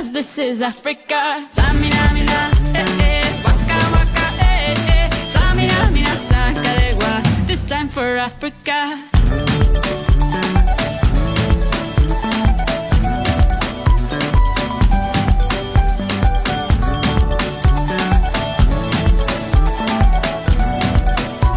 Cause this is Africa. Samina, mina, eh, eh. Waka, waka, eh, eh. Samina, mina, sakalegua This time for Africa.